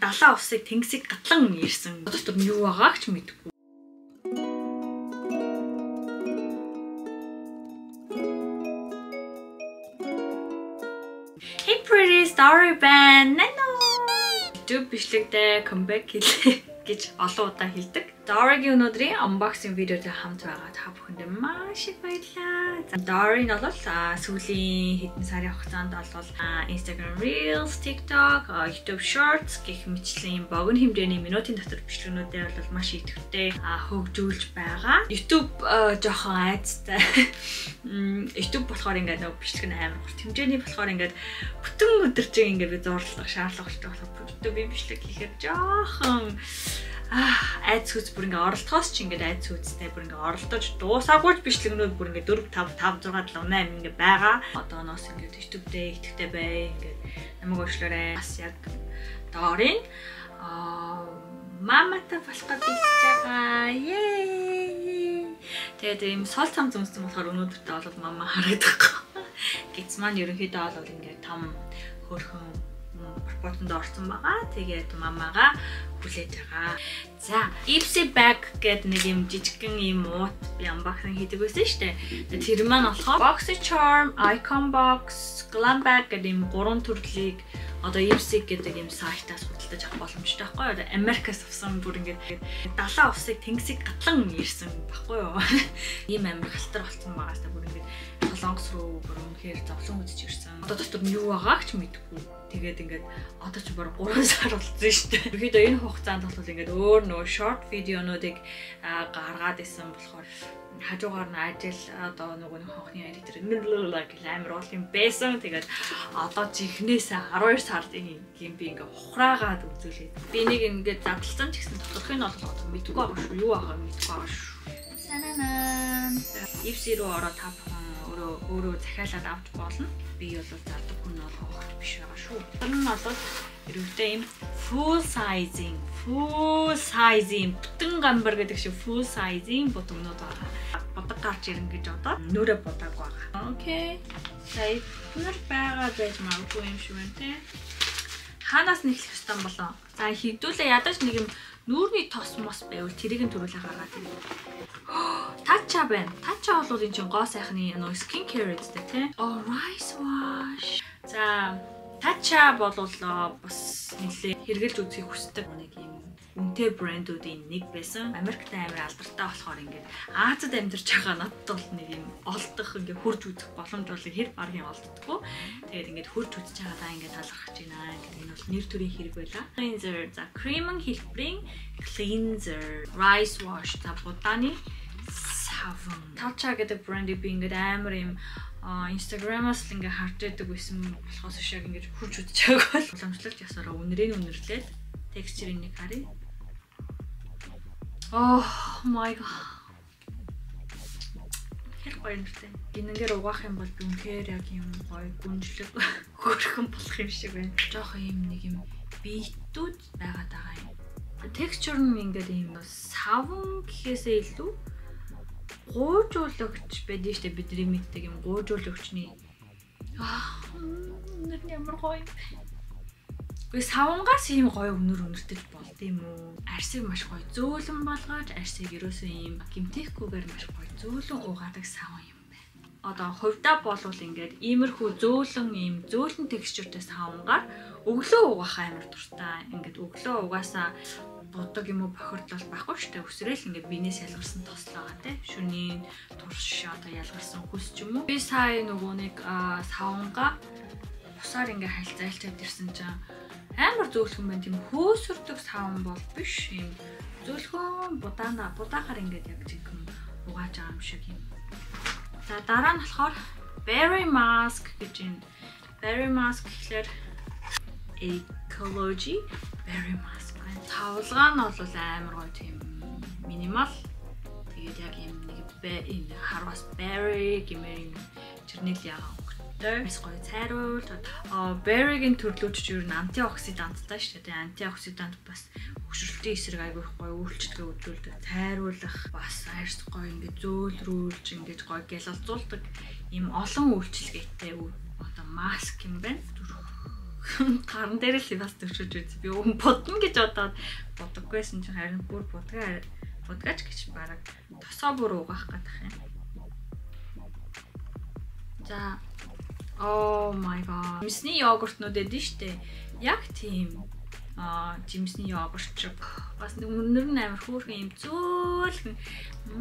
далаа усыг тэнгисийг гатлан ирсэн. Дотор нь юу байгааг ч мэдэхгүй. Hey pretty story band. Nano. YouTube бичлэгдээ comeback хийлээ гэж олон удаа хэлдэг. Dory-гийн өнөөдрийн unboxing видеотой хамт байгаа та бүхэндээ маш их баярлалаа. За Dory нь бол сүүлийн хэдэн сарын хугацаанд бол Instagram Reels, TikTok, YouTube Shorts гэх мэтчлийн богино хэмжээний минутын дотор бичлэгнүүдээ бол маш идэвхтэй хөгжүүлж байгаа. YouTube жоохон айцтай. YouTube болохоор ингээд нөгөө бичлэг нь амар урт хэмжээний болохоор ингээд бүтэн өдөр чиг ингээд би зурлах шаардлага болчих болохоор YouTube би бичлэг хийхээр жоохон айц хүч бүр ингээ оролдохоос ч ингээ айц хүчтэй бүр ингээ оролдож дуусаагүй ч бичлэгнүүд бүр ингээ 4 5 5 6 7 8 ингээ байгаа. Одооноос ингээ YouTube дээр итгэвтэй бай. Ингээ намайг уучлаарай. Бас яг доорын аа маматай болох гэж хэлж байгаа. Yay! Тэгээд ийм сол цам зүмсэн болохоор өнөөдөртөө бол мама харагдахгүй. Гэц маань ерөнхийдөө бол ингээ там хөрхөн пропозонд орсон байгаа. Тэгээд мамаага хүлээж байгаа. За, Ipsy bag гэдэг нэг юм жижигхэн юм уут би unboxing хийдэг байсан шүү дээ. Тэр маань болохоор BoxyCharm, Icon Box, Glam bag гэдэг юм гурван төрлийг одоо Ipsy гэдэг юм сайтаас худалдаж авах боломжтой байхгүй юу? Америкаас авсан бүр ингээд далаа усыг тэнгисийг гатлан ирсэн байхгүй юу? Ийм амар халтар болсон байгаа сте бүр ингээд солонгос руу бүр үнэхээр зовлон үзэж ирсэн. Одоо дотор нь юу байгааг ч мэдэхгүй. Тэгээд ингээд одоо ч бүр 3 сар болсон шүү дээ. Ерөнхийдөө энэ хугацаанд бол ингээд өөр нөгөө short видеонуудыг гаргаад исэн болохоор хажуугаар нь ажил одоо нөгөө нэг хонхны editор гэл амар уул юм байсан. Тэгээд одоо жихнээс 12 сарын юм би ингээ ухраагаад үзүүлээд. Би нэг ингээ задлсан ч гэсэн тодорхой нь бол мэдгүй байгаа шүү. Юу байгаа мэдгүй байгаа шүү. Сананаа. Ивси рүү ороод та бүхэн өөрөө өөрөө захиалаад авч болно. Би бол зардаг хүн бол хогт биш байгаа шүү. Тэр нь бол ерөнхийдөө ийм full sizing, full sizing бүтэн гамбар гэдэг шиг full sizing бутамнууд байгаа. Бодог гарч ирэн гэж одоо нүрэ бодог байгаа. Окей. За эдгээр байгаа байж магадгүй юм шиг байна те. Хаанаас нэхлэх ёстой болоо? За хідүүлээ ядаж нэг юм нүүрний тос мос байвал тэрийг нь төрүүлээ гаргаад ирээ. Тача байна. Тача бол энэ чинь гоо сайхны нөө skin care гэдэг тий. Oh rice wash. За Тача бол бас нэлээ хэрглэж үзхийг хүсдэг нэг юм үнэтэй брэндүүдийн нэг байсан. Америкт амар алдартай болохоор ингээд Азад амьдарч байгаа надад бол нэг юм олдох ингээд хурж үзэх боломж бол хэр багын олддггүй. Тэгээд ингээд хурж үзэж байгаа даа ингээд талархаж байна. Ингээд энэ бол нэр төрийн хэрэг байла. Cleanser за cream хэлбэрийн cleanser rice wash за буданы савн. Тача гэдэг брендийг би ингээд амар юм Instagram-аас л ингээ харж байдаг байсан болохоос шиг ингээ хурж байгааг бол уламжлалт ясаараа үнэрээ үнэрлээд текстчерийн нэг харъя. Oh my god. Хэр гоё нэртэй. Гинэнгээр угаах юм бол үнэхээр яг юм гоё гүнжлэг хөрхөн болох юм шиг байна. Жохоо юм нэг юм битүүд байгаад байгаа юм. Текстчер нь ингээд юм савн гэхээсээ илүү гуйжуулагч байдаг штэ бидний мэддэг юм гуйжуулагчны аа өнөр нь ямар гоё Гэхдээ савнгаас ийм гоё өнөр өнөртөж болд юм уу? Арсыг маш гоё зөөлөн болгож, арсыг ерөөсөө ийм гимтэхгүйгээр маш гоё зөөлөн угаадаг савн юм байна. Одоо хувьдаа болвол ингээд иймэрхүү зөөлөн ийм зөөлөн текстуртэй савнгаар өглөө угаах амар дуртай. Ингээд өглөө угаасаа будаг юм уу бохирдол байхгүй шүү дээ. Өсрөөл ингээд биенээс ялгарсан тослоогоо те. Шүнийн турш одоо ялгарсан хүс ч юм уу. Би сая нөгөө нэг савнгаа бусаар ингээд хальцаалчаад ирсэн чинь амар зөөлхөн байна. Тийм хөөсөрдөг савн бол биш юм. Зөөлхөн будаана будаахаар ингээд яг жинхэнэ угааж байгаа юм шиг юм. За дараа нь болохоор berry mask гэж юм. Berry mask гэхэлэр ecology berry mask тавлгаа нь бол амар гоё тийм минимал. Тэгээд яг юм нэг энэ харвас berry гэмээр юм чернил ягаа өнгөтэй. Бас гоё цайруулт. Аа berry-гийн төрлөөч юу н антиоксиданттай шүү дээ. Антиоксидант бас хөшрөлтийн эсрэг айгүйх гоё үйлчлэгээ үзүүлдэг. Цайруулах бас арьс гоё ингээд зөөлрүүлж ингээд гоё гялалзуулдаг ийм олон үйлчлэгээтэй одоо маск юм байна гарн дээр л бас төвшөж үз. Би өвн бодно гэж бодоод бодоггүйсэн чинь харин бүр будгаа будгаач гэж бараг тосоо бүр угаах гэдэг юм. За Oh my god. Жимсний йогуртнууд эдэн штэ. Яг тийм а жимсний йогурт шиг бас өнөр нь амар хөөрхөн юм зөөлхөн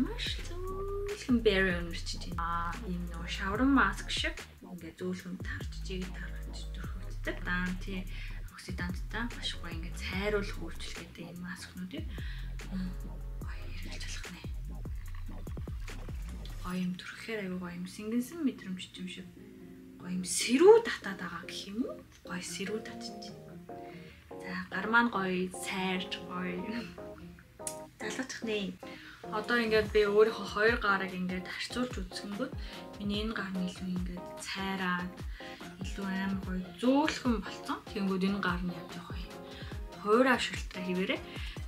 маш зөөлхөн berry өнөрч байна. А ийм нөө шаврын маск шиг ингээ зөөлхөн тарч жиг тарч төрхөцдөг. Даан тий оксиданттай маш гоё ингээ цайруулах үйлчлэгээтэй энэ маскнуудыг гоё хэрэглэж болох нэ. Гоё юм төрөхээр аюу гоё юм сингэнсэн мэдрэмж юм шиг гоё юм сэрүү татаад байгаа гэх юм уу? Гоё сэрүү татчих. За гар маань гоё сайрч гоё. Залуучих нэ. Одоо ингээд би өөрийнхөө хоёр гарыг ингээд харьцуулж үзсэнгүүт миний энэ гар нь илүү ингээд цайраад илүү амар гоё зөөлхөн болцсон. Тэнгүүд энэ гар нь яг гоё. Хоёр ашиглалтаа хийвэрээ.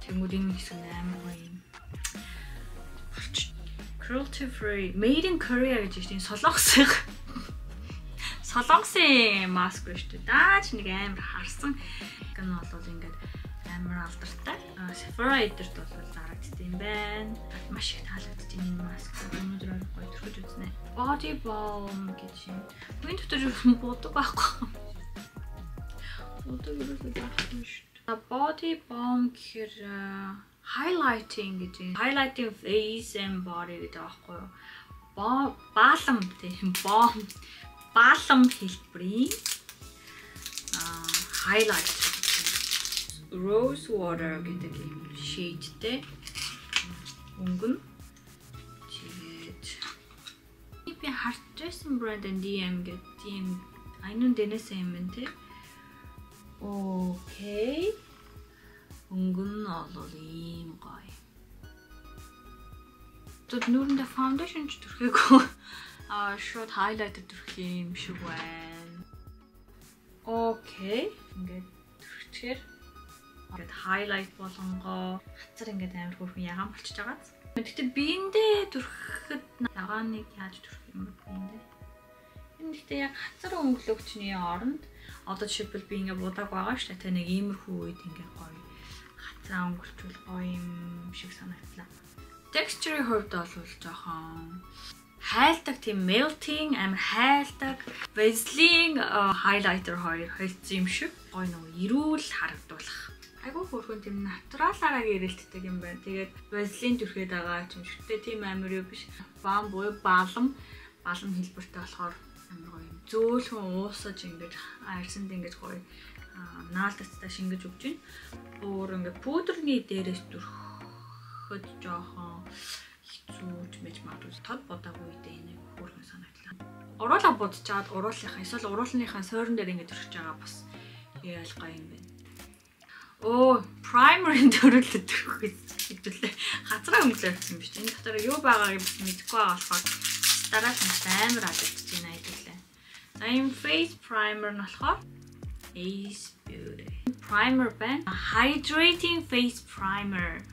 Тэнгүүд энэ хэсэг амар гоё юм. Cruelty free made in Korea гэж тийм солонгос юм. Солонгосын маск шүү дээ. Даач нэг амар харсан гэн бол ингээд амар алдартай. Sephora эдэрт бол зарагдсан юм байна. Маш их таалагдж байна энэ маск. Төрхөж үзнэ. Body balm гэж юм. Миний дотор юу бодог байхгүй. Бодог юу байхгүй шүү дээ. Body balm гэхээр highlighting гэж юм. Highlighting face and body гэдэг аахгүй юу? Баалам тийм бом баалам хэлбэрийн аа highlight rose water гэдэг юм шийдтэй өнгөн би хартжсэн брэнд DM гэдэг DM айнун дэнэсээ юм байна те окей. Өнгөн нь бол ийм гоё. Тэд нүрэндээ foundation ч төрхөөгүй аа шууд highlighter төрөх юм шиг байна. Окей. Ингээд төрчихээр ингээд highlight болонгоо. Хацар ингээд амар хөрхөн ягаан болчихж байгаа. Гэхдээ биендээ төрөхөд ягааныг яаж төрөх юм бэ биендээ? Энэ гэхдээ яг хацар өнгөлөгчний оронд одоо жишээлбэл би ингээд будааг байгаа шүү дээ. Тэ нэг иймэрхүү үед ингээд гоё хацаа өнгөлчүүл гоё юм шиг санагдлаа. Texture-ийн хувьд бол жоохон хайлдаг тийм melting амар хайлдаг Vaseline highlighter хоёр холцсон юм шиг гоё нөгөө эрүүл харагдуулах. Айгуу хөөрхөн тийм натуралаараа гэрэлтдэг юм байна. Тэгээд Vaseline түрхээд байгаа юм шигтэй тийм амар юу биш. Баам буюу балам балам хэлбэртэй болохоор амар гоё юм. Зөөлхөн уусаж ингэж арьсанд ингэж гоё наалтацтай шингэж өгч байна. Өөр ингээ пудрны дээрээс дүрх өгөхөд жоохон хэцүүж мэж магадгүй тод бодаагүй үедээ энийг хөөрхөн санагдлаа. Уруулаа будчихад уруулынхаа эсвэл уруулныхаа сойрон дээр ингэж өрчих байгаа бас ялгаа юм байна. Оо, primary-ын төрөлд төрөх хэвчлээ. Хацраа өнгөлөө гэсэн биш. Энэ дотор юу байгааг мэдэхгүй байгаа болохоор дараас нь амар алдчихж байна хэвлээ. За энэ face primer нь болохоор Ace Beauty. Primer байна. Hydrating face primer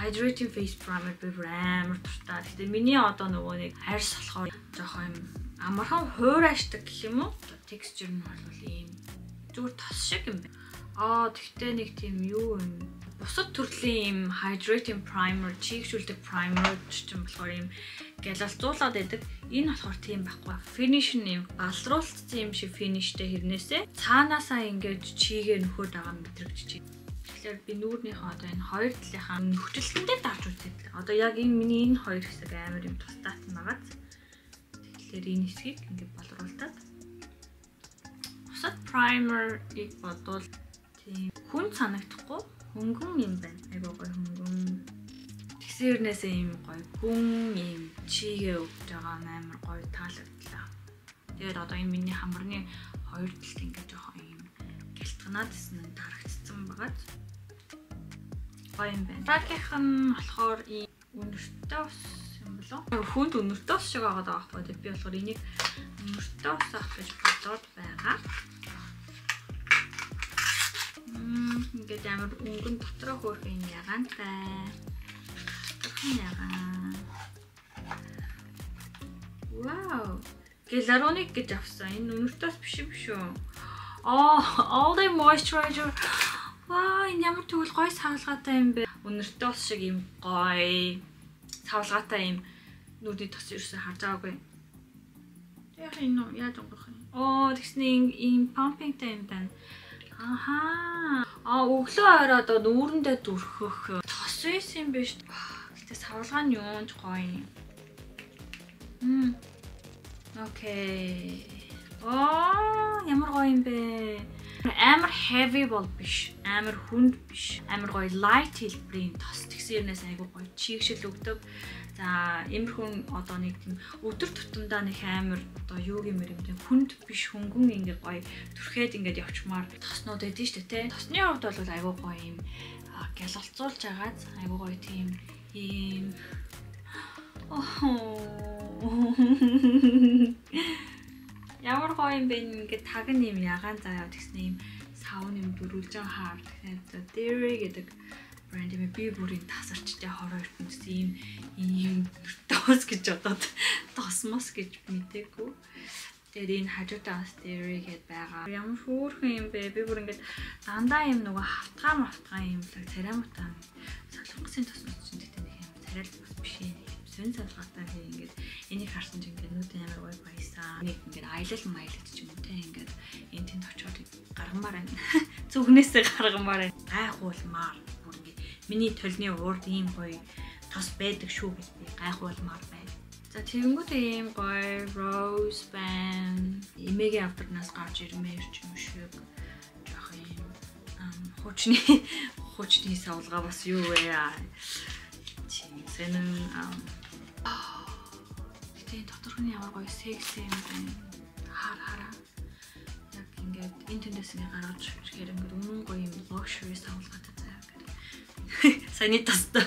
hydrating face primer би амар дуртай. Гэтэ миний одоо нөгөө нэг хайрс болохоор жоохон юм амархан хуурайшдаг гэх юм уу? Texture нь бол ийм зүгээр тос шиг юм байна. Аа тэгтээ нэг тийм юу юм бусад төрлийн юм hydrating primer, чийгшүүлдэг primer ч юм болохоор юм галалзуулаад байдаг. Энэ болохоор тийм байхгүй. Finish нь юм галруулцсан юм шиг finishтэй хэрнээсээ цаанаасаа ингээд чигээ нөхөд байгаа мэдрэгдэж байна Тэгэхээр би нүүрнийхээ одоо энэ хоёр талынхаа нөхцөлтөндөө давж үзээд. Одоо яг энэ миний энэ хоёр хэсэг амар юм тусдаасан байгааз. Тэгэхээр энэ хэсгийг ингээд болруулдаг. Бусад primer-ыг бодвол хүн санагдахгүй хөнгөн юм байна. Айгуу гоё хөнгөн. Тэгсэрнээсээ юм гоё гүн юм чигээ өгч байгаа амар гоё таалагдлаа. Тэгээд одоо энэ миний хамарны хоёр талд ингээд жоохон юм гэлтганаад гэсэн нь тарагдсан байгаад гоё юм байна. Ракийнх нь болохоор ийм өнөртэй ус юм болов. Хүнд өнөртэй ус шиг байгаа даа байхгүй. Би болохоор энийг өнөртэй ус авах гэж бодоод байгаа. Ингээд амар өнгөн дотроо хөөх юм ягаантай. Ягаан. Вау. Гелароник гэж авсан. Энэ өнөртөөс биш юм шүү. Oh, all day moisturizer. Ваа, энэ ямар тэгвэл гоё савлгаатай юм бэ? Өнөртөө ус шиг юм гоё савлгаатай юм нүдний тос ерөөсөй харж байгаагүй. Яг энэ яаж өнгөрөх юм? Оо, тэгснэ ийм pumpingтай юм байна. Аха. А өглөө орой одоо нүүрэндээ дүрхөх тос байсан юм биш. Гэтэ савлгаа нь юунч гоё юм. Мм. Окей. Оо, ямар гоё юм бэ? Амар heavy бол биш. Амар хүнд биш. Амар гоё light хэлбэрийн тос тэгсэн юмнаас айгуу гоё чигшил өгдөг. За, иймэрхүү одоо нэг тийм өдөр тутамдаа нэг амар одоо юу гэмээр юм тийм хүнд биш хөнгөн ингээ гоё түрхээд ингээд явчмаар тоснууд байдэн шүү дээ, тэ. Тосны хувьд бол айгуу гоё юм гялалцуулж агаад айгуу гоё тийм ийм Ямар гоё юм бэ ингээд таг нь юм ягаан заяа тэгснэ юм савн юм дөрүүлж байгаа хаар тэгэхээр Dairy гэдэг брэнд юм би бүрийн тасарчтай хороо ертөнцийн ийм ийм тос гэж бодоод тосмос гэж мэдээгүй. Тэгээд энэ хажуудаа бас Dairy гэдээ байгаа. Ямар хөөрхөн юм бэ? Би бүр ингээд дандаа юм нөгөө хавтгаа мавтгаа юм л царамутаа солонгосын тосмос чинь гэдэг нэг юм царай бас биш юм сонь салгаатай хий ингээд энийг харсан чинь ингээд нүдэн амар гоё баясаа. Нэг ингээд аялал маялал ч юм уу те ингээд энэ тэнд очиод гаргамаар байна. Зүгнээсээ гаргамаар байна. Гайхуулмаар миний толны уурд ийм гоё тос байдаг шүү гэж би гайхуулмаар байна. За тэгэнгүүт ийм гоё rose band эмээгийн авдарнаас гарч ирмээр ч юм шиг жоох ийм хуучны хуучны савлгаа бас юу вэ? Чи зэнэн Тэгээ доторхны ямар гоё секси юм бэ? Хар хараа. Яг ингээд тэндээс ингээ гаргаж ирэхээр ингээд өмнө гоё юм luxury савлгаатай. Саяны тастай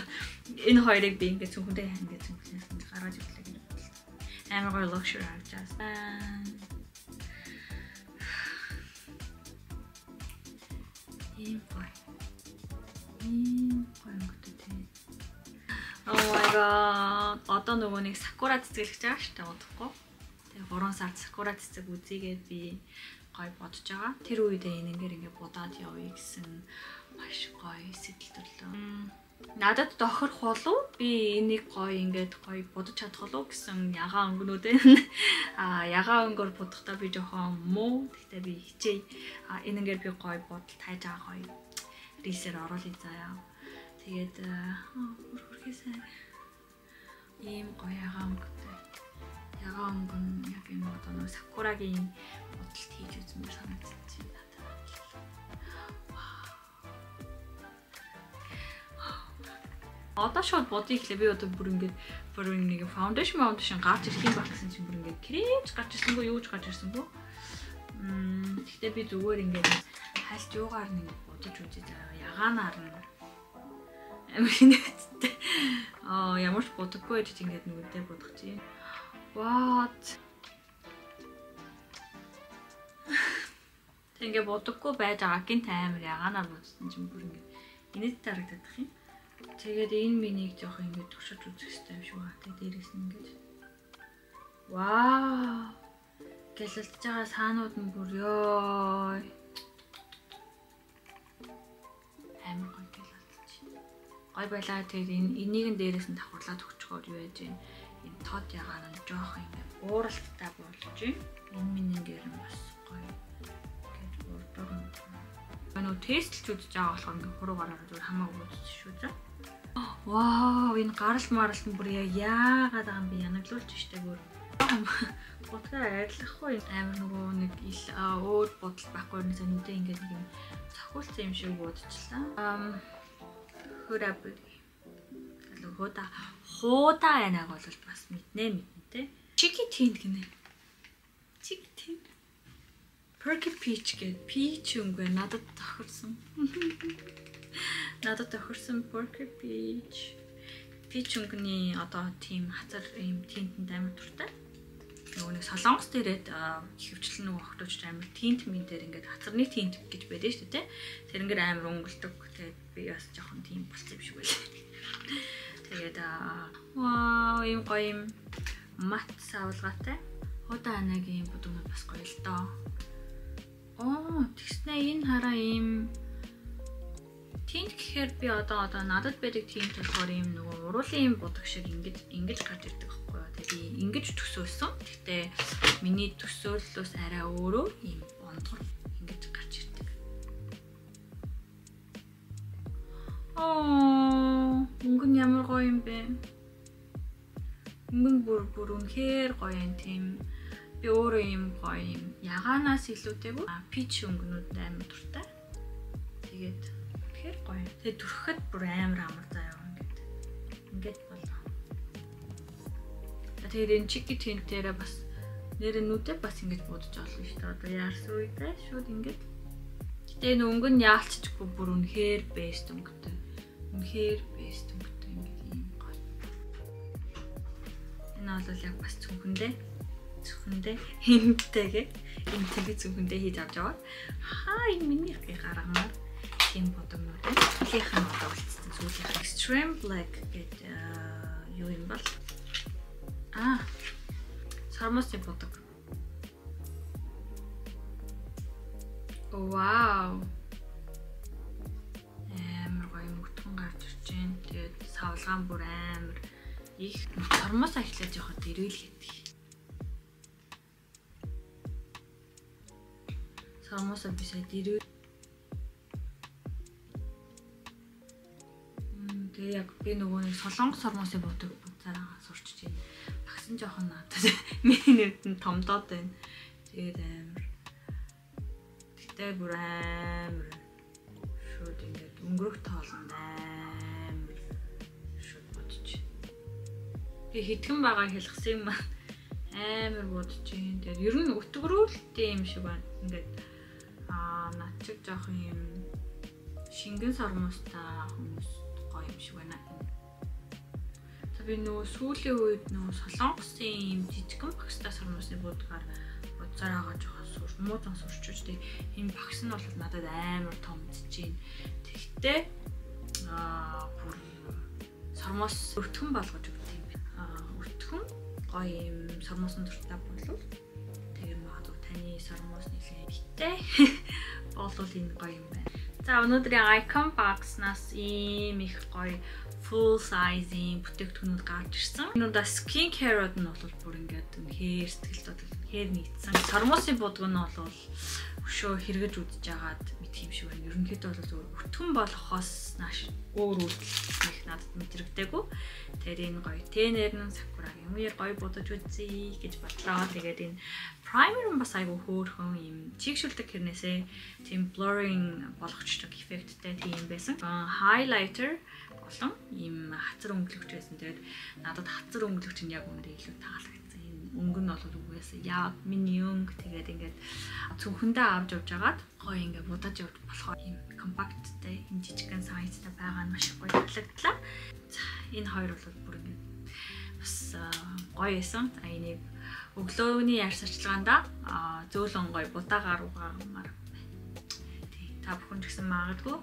энэ хоёрыг би ингээд зөвхөндөө ингээд ингээд гаргаж ирлээ гэж бодлоо. Амар гоё luxury авч байгаа. Ийм гоё. Ийм гоё өнгөтэй тийм. Oh my god. Одоо нөгөө нэг сакура цэцгэлж байгаа шүү дээ удахгүй. Тэгээ 3 сард сакура цэцэг үзийгээд би гой бодож байгаа. Тэр үедээ энэгээр ингээ будаад явъя гэсэн маш гоё сэтэл төрлөө. Надад тохирох болов би энийг гоё ингээд гоё будаж чадах болов гэсэн ягаан өнгөнүүдээ. А ягаан өнгөөр будахтаа би жоохон муу. Гэхдээ би хичээе. А энэгээр би гоё бодол тайж байгаа гоё рисер оруулъя заяа. Тэгээд бүр хүрхээсээ ийм гоё ягаан өнгөтэй. Ягаан өнгө нь яг энэ одоо сакурагийн бодолт хийж үзмээр санагдчих Одоо шууд бодъё ихлэ би одоо бүр ингээд бүр нэг foundation foundation гарч ирэх юм баг гэсэн чинь бүр ингээд крем гарч ирсэнгүй юу ч гарч ирсэнгүй. Мм гэхдээ би зүгээр ингээд хальт юугаар нэг бодож үзье заа ягаанаар нь Аминэтэй. Аа ямар ч бодоггүй гэж ингэж нүгдээ бодох чи. What? Ингээ бодоггүй байж байгаа гинт амар ягаанаар бодсон чинь бүр ингээ инээдтэй харагдах юм. Тэгээд энэ минийг жоох ингээ туршиж үзэх хэрэгтэй юм шиг байна. Тэг дээрээс нь ингээ. Вау. Гэлэлж байгаа саанууд нь бүр ёо. Амар гоё гой байлаа тэгээд энэ энийг нь дээрээс нь давхарлаад өгчгоор юу яаж юм энэ тод ягаан нь жоох юм ууралттай болж байна. Энэ минийгээр нь бас гоё гэж урдуур нь. Өнөө тестлж үзэж байгаа болохоор ингээ хуруугаар зүгээр хамаагүй үзчих шүү дээ. Вау, энэ гарал маралт нь бүр яагаад байгаа юм би янаглуулж штэ бүр. Бодгаа арилгахгүй амар нөгөө нэг ил өөр бодол байхгүй нэг нүдээ ингээ нэг юм цохиулсан юм шиг бодчихлаа. Аа хөрабри. Алуу хууда хууда байнаг бол бас мэднэ мэднэ те. Чики тинд гинэ. Чики тинд. Perky peach гэдэг peach өнгө надад тохирсон. Надад тохирсон Perky peach. Peach өнгөний одоо тийм хазар юм тинтэнд амар туртай нөгөө нэг солонгос дээрээ хөвчлэн нөгөө охтооч амар тинт мин дээр ингээд хацарны тинт гэж байдаг шүү дээ. Тэр ингээд амар өнгөлдөг. Тэгээд би бас жоохон тийм болцсон юм шиг байлаа. Тэгээд вау ийм гоё юм мат савлгаатай. Худа анагийн бүдүүнүүд бас гоё л доо. Оо, тэгснэ энэ хараа ийм Тинт гэхээр би одоо одоо надад байдаг тинт болохоор ийм нөгөө уруулын юм будаг шиг ингэж ингэж гарч ирдэг байхгүй юу. Тэгээ ингэж төсөөлсөн. Гэхдээ миний төсөөллөөс арай өөрөө ийм ондгор ингэж гарч ирдэг. Аа, өнгө нь ямар гоё юм бэ? Өнгө нь бүр бүр үнэхээр гоё юм тийм би өөрөө юм гоё юм ягаанаас илүүтэйгүү пич өнгөнүүд амар дуртай. Тэгээд гоё. Тэгээд түрхэхэд бүр амар амар заяа ингээд. Ингээд болоо. Тэгээд энэ чики тентээрээ бас нэр нүдэ бас ингэж будаж олно шүү дээ. Одоо яарсан үедээ шууд ингэж. Гэтэ энэ өнгө нь яалцчихгүй бүр үнэхээр бест өнгөтэй. Үнэхээр бест өнгөтэй ингэж юм гоё. Энэ бол яг бас цүнхэндээ зөвхөндөө хинтэйгээ энэ тэмдэг зөвхөндөө хийж авч яваад хаа энэ миний гаргамаар тийм бодогнууд байна. Сүүлийнхэн одоо үлдсэн сүүлийнх extreme black гэдэг юу юм бол аа сармосын бодог. Вау. Амар гоё мөтгөн гарч ирж байна. Тэгээд савлгаан бүр амар их сармоос ахлаад явахад ирүүл гэдэг. Сармоосоо би сая Тэгээ яг би нөгөө нэг солонгос сормосын бодог буцаараа сурчиж байна. Багсан жоохон надад миний нэрт нь томдоод байна. Тэгээд амар. Тэгтээ бүр амар шууд ингээд өнгөрөх тоолонд амар шууд бодож. Би хитгэн байгаа хэлхсэн юм амар бодож байна. Тэгээд ер нь өтгөрөөлтэй юм шиг байна. Ингээд аа над чиг жоохон юм шингэн сормостой хүмүүс гоё юм шиг байна. За би нөгөө сүүлийн үед нөгөө солонгосын юм жижигхэн багстай сармусны будгаар бодсаар байгаа жоохон сур муудан сурчиж тэг энэ багс нь бол надад амар том чинь. Тэгтээ аа бүр сармус өртгөн болгож өгд юм. Аа өртгөн гоё юм сармусын дуртай болов. Тэгээ магадгүй таны сармус нэлээд битээ болвол энэ гоё юм байна. За өнөөдрийн Icon Box-наас ийм их гоё full size-ийн бүтээгдэхүүнүүд гарч ирсэн. Энүүдээ skin care-од нь бол бүр ингээд үнэхээр сэтгэл зүйн үнэхээр нийцсэн. Сармуусын будг нь бол өшөө хэрэгэж үдж агаад шиг байна. Ерөнхийдөө бол зөвхөн өтгөн болохоос нааш өөр үйлдэл их надад мэдрэгдээгүй. Тэгэхээр энэ гоё тэнэр нь сакурагийн үеэр гоё будаж үзье гэж бодлоо. Тэгээд энэ primer нь бас айгүй хөөрхөн юм чигшүүлдэг хэрнээсээ тийм blurring болгочтой эффекттэй тийм байсан. Highlighter болон ийм хацар өнгөлөгч байсан. Тэгээд надад хацар өнгөлөгч нь яг үүнээр илүү таалагдсан. Энэ өнгө нь бол үгүйсэн яг миний өнгө тэгээд ингээд цүнхэндээ авч явж агаад гоё ингээд будаж явж болохоор ийм компакттэй энэ жижигхэн сайзтай байгаа нь маш гоё таалагдлаа. За энэ хоёр бол бүр ингээд бас гоё эсэн. А энийг өглөөний яар сарчлагаанда зөөлөн гоё будаагаар угаагмаар та бүхэн ч гэсэн магадгүй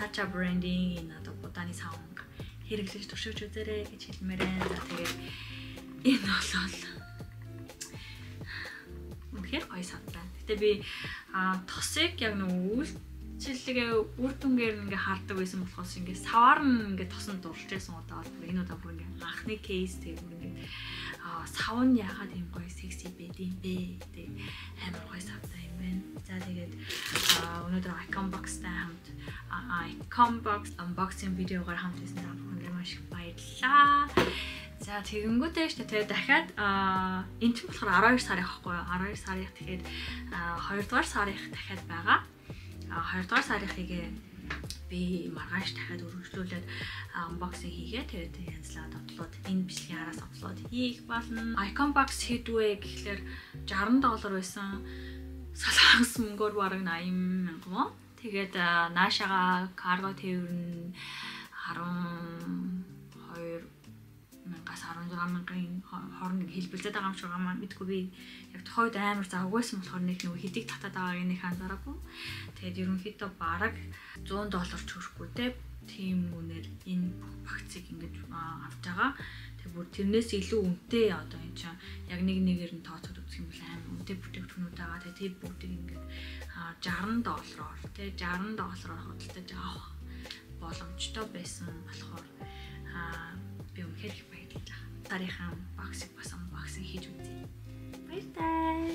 Tacha branding энэ одоо будааны савнг хэрэглэж туршиж үзээрэй гэж хэлмээр байна. За тэгээд энэ болол үнэхээр гоё санагдаа. Гэтэ би тосыг яг нөгөө үйлчлэгээ үр дүнгээр ингээ хардаг байсан болохоос ингээ саваар нь ингээ тосон дурлж байсан удаа бол энэ удаа бүр ингээ анхны кейс тэгээд ингээ сав нь яагаад юм гоё секси байдیں۔ бэ? Тэг амар гоё савтай юм байна. За тэгээд өнөөдөр Icon Box-тай хамт Icon Box unboxing видеогоор хамт хийсэн та бүхэнд маш их баярлалаа. За тэгэнгүүтээ штэ тэгээ дахиад энэ ч болохоор 12 сарын байхгүй юу? 12 сарын тэгэхээр 2 дугаар сарын дахиад байгаа. 2 дугаар сарынхыг би маргааш дахиад өргөжлүүлээд unboxing хийгээ. Тэгээд янзлаад оплод энэ бичлэгийн араас оплод хийх болно. Icon box хийдвэ гэхлээр 60 доллар байсан. Солонгос мөнгөөр бараг 80 мянга мó. Тэгээд наашаага карго тээвэр нь 12 мянгаас 16 мянган хооронд хэлбэлзээд байгаа юм шиг байгаа маа мэдгүй би яг тухайд амар завгүйсэн болохоор нэг нөгөө хэдийг татаад байгааг нэг анзаараагүй. Тэгээд ерөнхийдөө бараг 100 доллар ч хүрэхгүй те тийм үнээр энэ багцыг ингэж авч байгаа. Тэгээ бүр тэрнээс илүү үнэтэй одоо энэ чинь яг нэг нэгээр нь тооцоод үзэх юм бол амар үнэтэй бүтээгдэхүүнүүд байгаа. Тэгээ тэр бүгдийг ингээд 60 доллараар тэгээ 60 доллараар худалдаж авах боломжтой байсан болохоор аа би үнэхээр их дарынхаа багсыг басан багсыг хийж үзье. Баяртай.